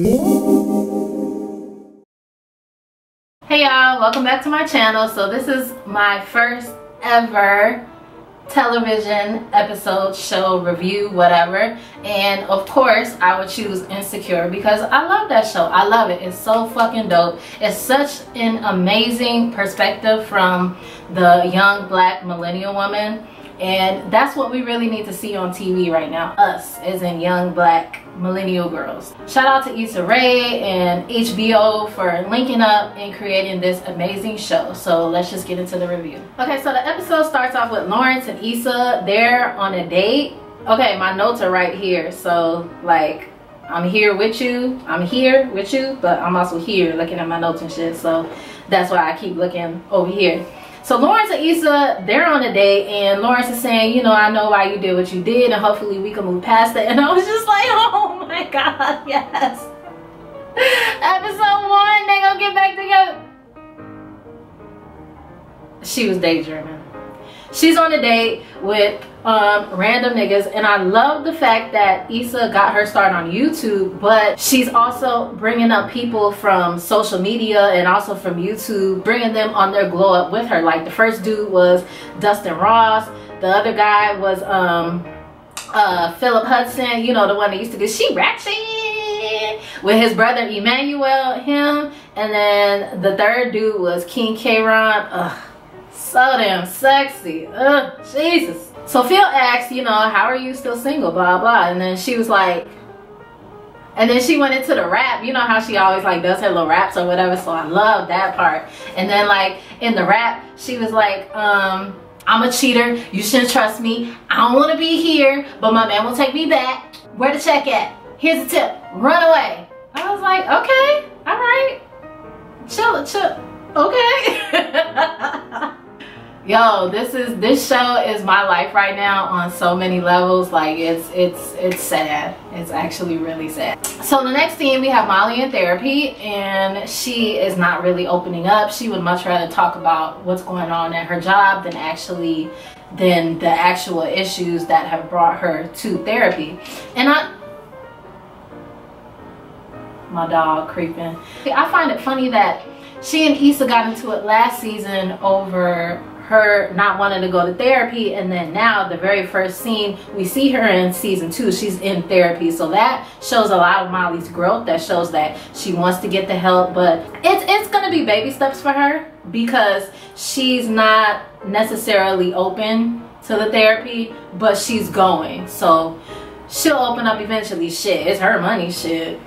Hey y'all, welcome back to my channel. So this is my first ever television episode, show, review, whatever. And of course, I would choose Insecure because I love that show. I love it. It's so fucking dope. It's such an amazing perspective from the young black millennial woman and that's what we really need to see on TV right now. Us, as in young black millennial girls. Shout out to Issa Rae and HBO for linking up and creating this amazing show. So let's just get into the review. Okay, so the episode starts off with Lawrence and Issa. They're on a date. Okay, my notes are right here. So like I'm here with you. I'm here with you, but I'm also here looking at my notes and shit. So that's why I keep looking over here. So Lawrence and Issa, they're on a date and Lawrence is saying, you know, I know why you did what you did and hopefully we can move past it. And I was just like, oh my God, yes. Episode one, they gonna get back together. She was daydreaming. She's on a date with um, random niggas and I love the fact that Issa got her start on YouTube but she's also bringing up people from social media and also from YouTube bringing them on their glow up with her. Like the first dude was Dustin Ross. The other guy was um, uh, Philip Hudson you know the one that used to do She Ratchet with his brother Emmanuel him. And then the third dude was King K-Ron so damn sexy Ugh, Jesus so Phil asked, you know, how are you still single, blah, blah. And then she was like, and then she went into the rap. You know how she always like does her little raps or whatever. So I love that part. And then like in the rap, she was like, um, I'm a cheater. You shouldn't trust me. I don't want to be here, but my man will take me back. Where the check at? Here's a tip. Run away. I was like, okay, all right. Chill, chill. Okay. yo this is this show is my life right now on so many levels. Like it's it's it's sad. It's actually really sad. So the next scene we have molly in therapy and she is not really opening up. She would much rather talk about what's going on at her job than actually than the actual issues that have brought her to therapy. And i my dog creeping. I find it funny that she and Issa got into it last season over her not wanting to go to therapy and then now the very first scene we see her in season two she's in therapy. So that shows a lot of molly's growth that shows that she wants to get the help but it's it's gonna be baby steps for her because she's not necessarily open to the therapy but she's going. So she'll open up eventually. Shit it's her money shit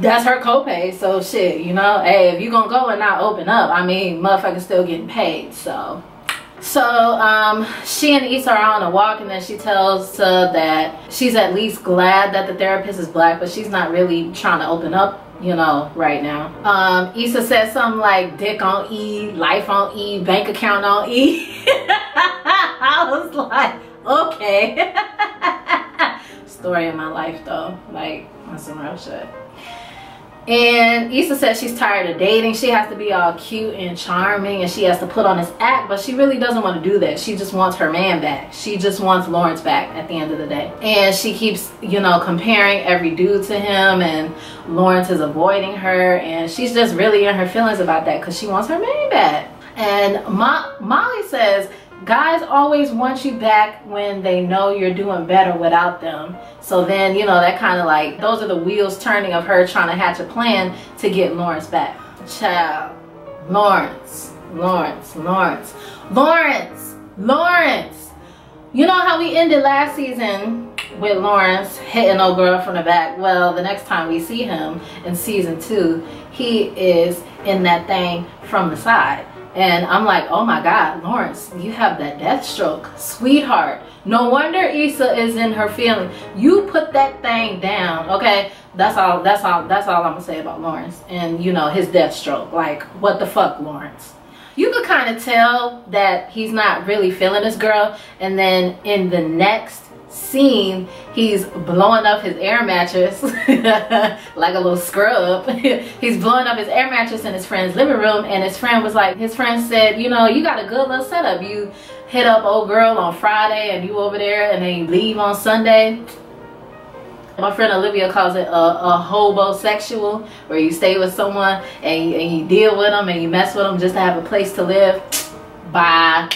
that's her copay so shit you know? Hey if you gonna go and not open up i mean motherfuckers still getting paid so. So um, she and Issa are on a walk and then she tells uh, that she's at least glad that the therapist is black but she's not really trying to open up you know right now. Um, Issa said something like dick on E life on E bank account on E. I was like okay. Story of my life though. Like that's some real shit and Issa says she's tired of dating. She has to be all cute and charming and she has to put on this act, but she really doesn't want to do that. She just wants her man back. She just wants Lawrence back at the end of the day. And she keeps, you know, comparing every dude to him and Lawrence is avoiding her and she's just really in her feelings about that because she wants her man back. And Mo Molly says guys always want you back when they know you're doing better without them. So then you know that kind of like those are the wheels turning of her trying to hatch a plan to get lawrence back. Child. Lawrence. Lawrence. Lawrence. Lawrence. Lawrence. You know how we ended last season with lawrence hitting old girl from the back? Well the next time we see him in season two he is in that thing from the side and I'm like, oh my God, Lawrence, you have that death stroke. Sweetheart. No wonder Issa is in her feeling. You put that thing down, okay? That's all that's all that's all I'm gonna say about Lawrence. And you know, his death stroke. Like, what the fuck, Lawrence? You could kind of tell that he's not really feeling this girl. And then in the next scene he's blowing up his air mattress like a little scrub he's blowing up his air mattress in his friend's living room and his friend was like his friend said you know you got a good little setup you hit up old girl on friday and you over there and then you leave on sunday My friend Olivia calls it a, a hobosexual, where you stay with someone and and you deal with them and you mess with them just to have a place to live. Bye.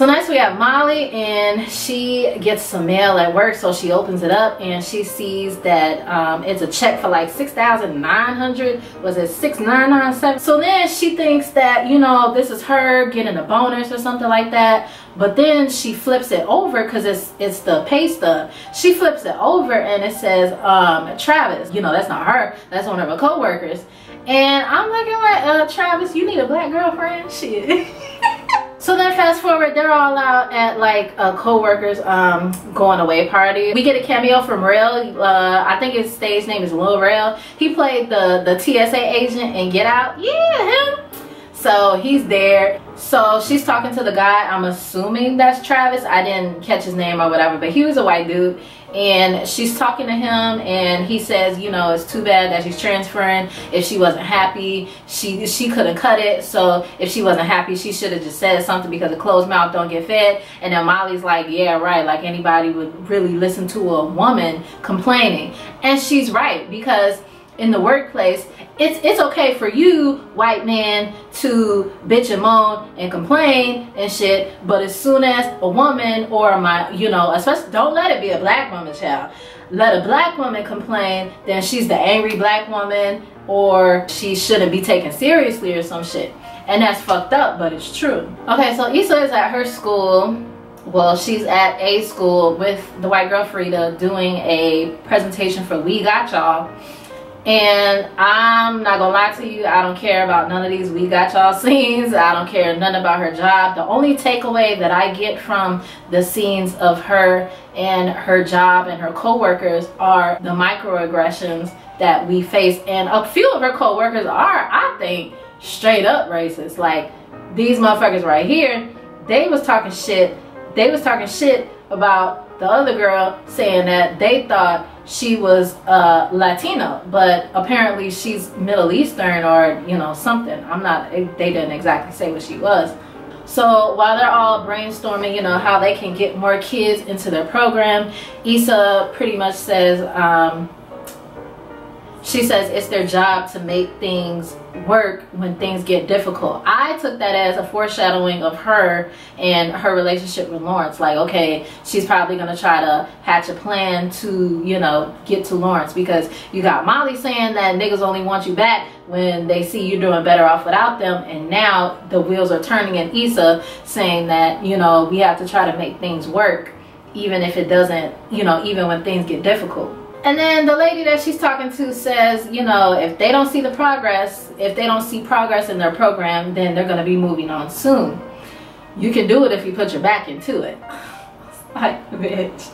So next we have Molly and she gets some mail at work so she opens it up and she sees that um, it's a check for like 6,900 was it 6,997 so then she thinks that you know this is her getting a bonus or something like that but then she flips it over because it's it's the pay stub. She flips it over and it says um, Travis you know that's not her that's one of her co-workers. And I'm looking like uh, Travis you need a black girlfriend? Shit So then fast forward, they're all out at like a co-worker's um, going away party. We get a cameo from Rel. Uh, I think his stage name is Lil Rel. He played the, the TSA agent in Get Out. Yeah, him. So he's there. So she's talking to the guy. I'm assuming that's Travis. I didn't catch his name or whatever, but he was a white dude and she's talking to him and he says you know it's too bad that she's transferring if she wasn't happy she she couldn't cut it so if she wasn't happy she should have just said something because a closed mouth don't get fed and then molly's like yeah right like anybody would really listen to a woman complaining and she's right because in the workplace it's it's okay for you white man to bitch and moan and complain and shit but as soon as a woman or my you know especially don't let it be a black woman child. Let a black woman complain then she's the angry black woman or she shouldn't be taken seriously or some shit. And that's fucked up but it's true. Okay so Issa is at her school. Well she's at a school with the white girl Frida doing a presentation for We Got Y'all and I'm not gonna lie to you, I don't care about none of these we got y'all scenes. I don't care none about her job. The only takeaway that I get from the scenes of her and her job and her co-workers are the microaggressions that we face. And a few of her co-workers are, I think, straight up racist. Like these motherfuckers right here, they was talking shit. They was talking shit about the other girl saying that they thought she was uh, Latino, but apparently she's Middle Eastern or you know something. I'm not. They didn't exactly say what she was. So while they're all brainstorming, you know how they can get more kids into their program, Issa pretty much says. Um, she says it's their job to make things work when things get difficult. I took that as a foreshadowing of her and her relationship with Lawrence. Like, okay, she's probably going to try to hatch a plan to, you know, get to Lawrence because you got Molly saying that niggas only want you back when they see you doing better off without them. And now the wheels are turning in Issa saying that, you know, we have to try to make things work even if it doesn't, you know, even when things get difficult. And then the lady that she's talking to says, you know, if they don't see the progress, if they don't see progress in their program, then they're going to be moving on soon. You can do it if you put your back into it. like, bitch.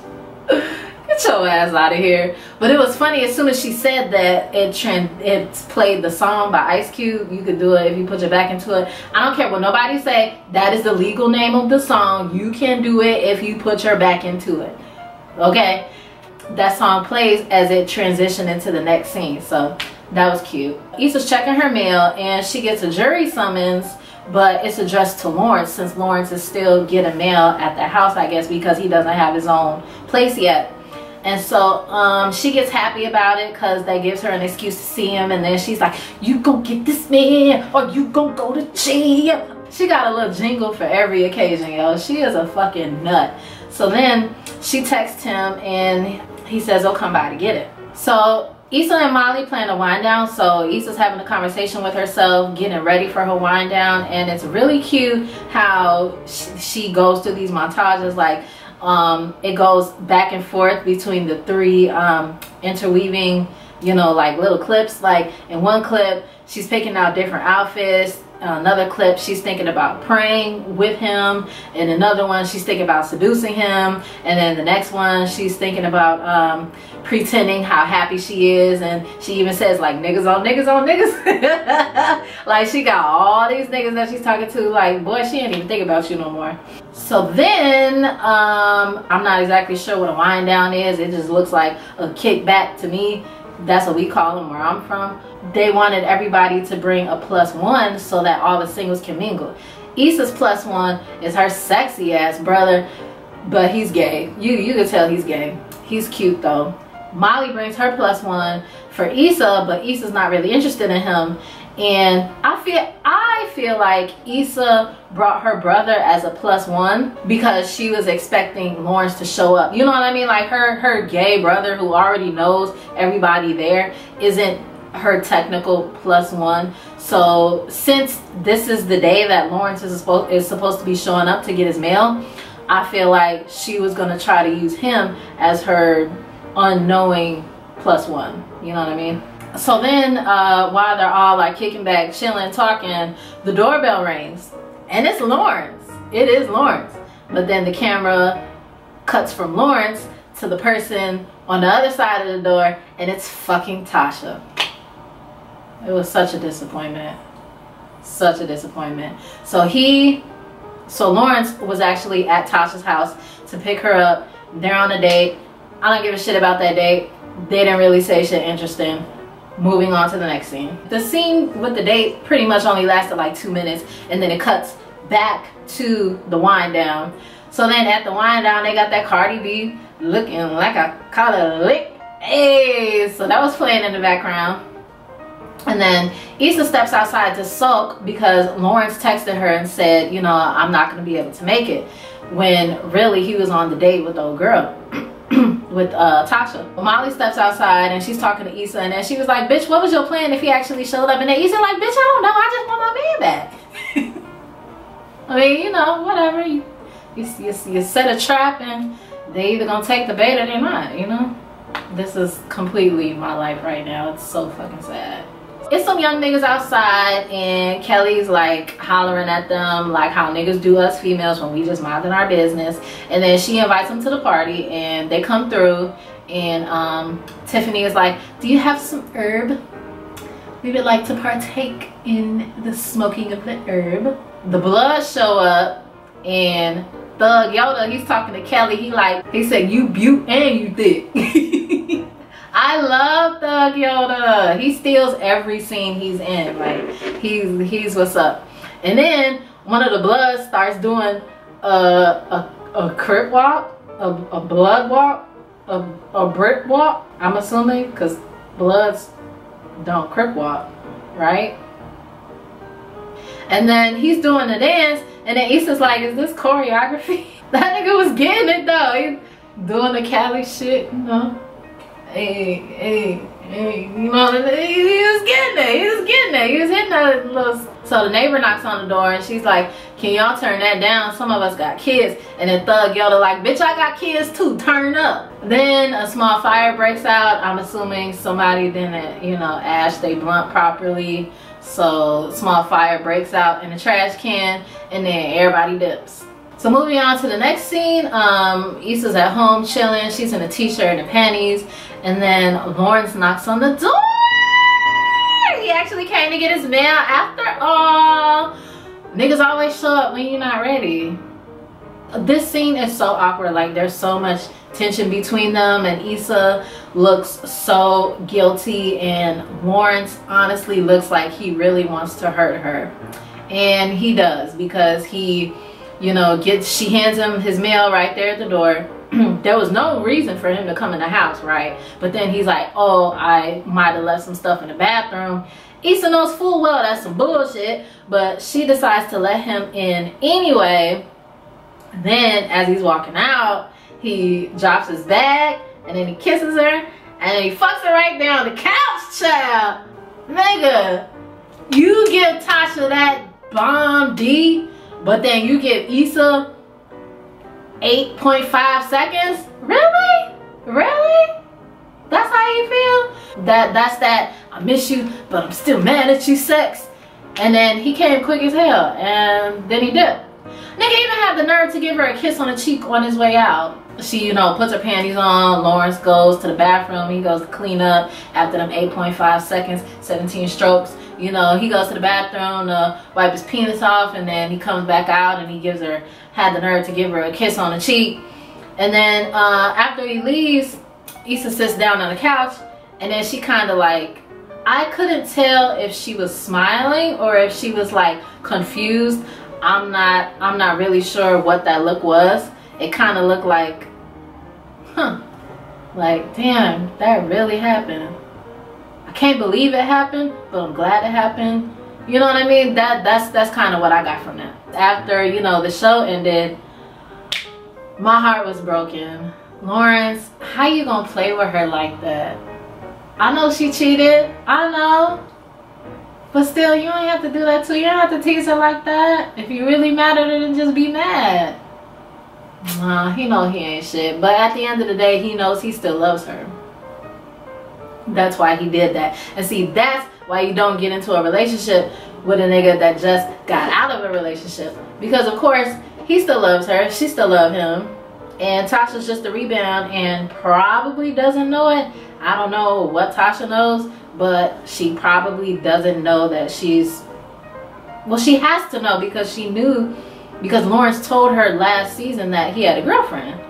Get your ass out of here. But it was funny, as soon as she said that, it trend, it played the song by Ice Cube. You Can do it if you put your back into it. I don't care what nobody say. That is the legal name of the song. You can do it if you put your back into it. Okay? That song plays as it transitioned into the next scene. So that was cute. Issa's checking her mail and she gets a jury summons but it's addressed to Lawrence since Lawrence is still getting mail at the house I guess because he doesn't have his own place yet. And so um, she gets happy about it because that gives her an excuse to see him. And then she's like, you go get this man or you go go to jail. She got a little jingle for every occasion, yo. She is a fucking nut. So then she texts him and he says he'll come by to get it. So Issa and Molly plan a wind down. So Issa's having a conversation with herself, getting ready for her wind down. And it's really cute how she goes through these montages. Like um, it goes back and forth between the three um, interweaving, you know, like little clips. Like in one clip, she's picking out different outfits another clip she's thinking about praying with him. And another one she's thinking about seducing him. And then the next one she's thinking about um, pretending how happy she is. And she even says like niggas on niggas on niggas. Like she got all these niggas that she's talking to. Like boy she ain't even think about you no more. So then um, I'm not exactly sure what a wind down is. It just looks like a kickback to me that's what we call them where I'm from they wanted everybody to bring a plus one so that all the singles can mingle. Issa's plus one is her sexy ass brother, but he's gay. You you can tell he's gay. He's cute though. Molly brings her plus one for Issa, but Issa's not really interested in him. And I feel I feel like Issa brought her brother as a plus one because she was expecting Lawrence to show up. You know what I mean? Like her her gay brother who already knows everybody there isn't her technical plus one. So since this is the day that Lawrence is supposed is supposed to be showing up to get his mail, I feel like she was gonna try to use him as her unknowing plus one. You know what I mean? So then uh, while they're all like kicking back, chilling, talking, the doorbell rings. And it's Lawrence. It is Lawrence. But then the camera cuts from Lawrence to the person on the other side of the door and it's fucking Tasha. It was such a disappointment. Such a disappointment. So he, so Lawrence was actually at Tasha's house to pick her up. They're on a date. I don't give a shit about that date. They didn't really say shit interesting. Moving on to the next scene. The scene with the date pretty much only lasted like two minutes and then it cuts back to the wind down. So then at the wind down, they got that Cardi B looking like a collar lick. Hey, so that was playing in the background. And then Issa steps outside to sulk because Lawrence texted her and said, you know, I'm not going to be able to make it. When really he was on the date with the old girl. with uh, Tasha. Molly steps outside and she's talking to Issa and then she was like, bitch, what was your plan if he actually showed up? And then Issa like, bitch, I don't know. I just want my man back. I mean, you know, whatever. You, you, you, set a trap and they either gonna take the bait or they're not, you know? This is completely my life right now. It's so fucking sad it's some young niggas outside and Kelly's like hollering at them like how niggas do us females when we just minding our business. And then she invites them to the party and they come through. And um, Tiffany is like do you have some herb? We would like to partake in the smoking of the herb. The Bloods show up and Thug Yoda he's talking to Kelly. He like he said you butte and you thick I love Thug Yoda. He steals every scene he's in. Like he's he's what's up. And then one of the Bloods starts doing a a, a crip walk, a, a blood walk, a, a brick walk. I'm assuming because Bloods don't crip walk, right? And then he's doing the dance, and then Issa's like, "Is this choreography?" that nigga was getting it though. He's doing the Cali shit, you know hey, hey, hey, you know, he, was getting it. He was getting it. He was hitting that little. So the neighbor knocks on the door and she's like, can y'all turn that down? Some of us got kids. And then Thug Yoda like, bitch, I got kids too. Turn up. Then a small fire breaks out. I'm assuming somebody didn't, you know, ash they blunt properly. So small fire breaks out in the trash can and then everybody dips. So moving on to the next scene, um, Issa's at home chilling. She's in a t-shirt and panties. And then Lawrence knocks on the door. He actually came to get his mail after all. Niggas always show up when you're not ready. This scene is so awkward. Like there's so much tension between them and Issa looks so guilty and Lawrence honestly looks like he really wants to hurt her. And he does because he you know, gets she hands him his mail right there at the door. there was no reason for him to come in the house, right? But then he's like, oh, I might have left some stuff in the bathroom. Issa knows full well that's some bullshit, but she decides to let him in anyway. Then as he's walking out, he drops his bag and then he kisses her and then he fucks her right there on the couch, child. Nigga, you give Tasha that bomb D but then you give Issa 8.5 seconds? Really? Really? That's how you feel? That That's that, I miss you, but I'm still mad at you sex. And then he came quick as hell, and then he dipped. Nigga even had the nerve to give her a kiss on the cheek on his way out. She, you know, puts her panties on. Lawrence goes to the bathroom. He goes to clean up after them 8.5 seconds, 17 strokes you know, he goes to the bathroom to wipe his penis off and then he comes back out and he gives her, had the nerve to give her a kiss on the cheek. And then uh, after he leaves, Issa sits down on the couch and then she kind of like, I couldn't tell if she was smiling or if she was like confused. I'm not, I'm not really sure what that look was. It kind of looked like, huh, Like, damn, that really happened. Can't believe it happened, but I'm glad it happened. You know what I mean? That that's that's kind of what I got from that. After, you know, the show ended, my heart was broken. Lawrence, how you gonna play with her like that? I know she cheated. I know. But still, you don't have to do that too. You don't have to tease her like that. If you really mad at her, then just be mad. Nah, he know he ain't shit. But at the end of the day, he knows he still loves her. That's why he did that. And see, that's why you don't get into a relationship with a nigga that just got out of a relationship. Because of course, he still loves her. She still love him. And Tasha's just a rebound and probably doesn't know it. I don't know what Tasha knows, but she probably doesn't know that she's well she has to know because she knew because Lawrence told her last season that he had a girlfriend.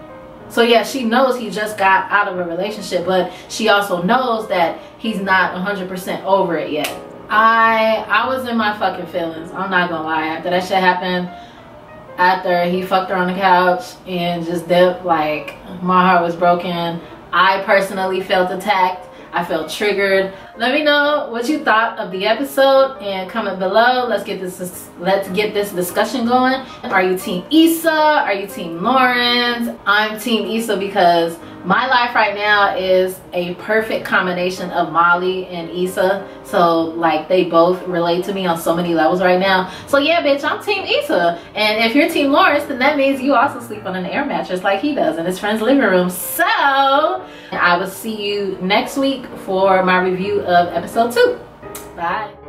So yeah, she knows he just got out of a relationship, but she also knows that he's not 100% over it yet. I I was in my fucking feelings. I'm not gonna lie. After that shit happened, after he fucked her on the couch and just dipped, like my heart was broken. I personally felt attacked. I felt triggered. Let me know what you thought of the episode and comment below. Let's get this let's get this discussion going. Are you team Issa? Are you team Lawrence? I'm team Issa because my life right now is a perfect combination of Molly and Issa. So like they both relate to me on so many levels right now. So yeah, bitch, I'm team Issa. And if you're team Lawrence, then that means you also sleep on an air mattress like he does in his friend's living room. So I will see you next week for my review of episode two. Bye.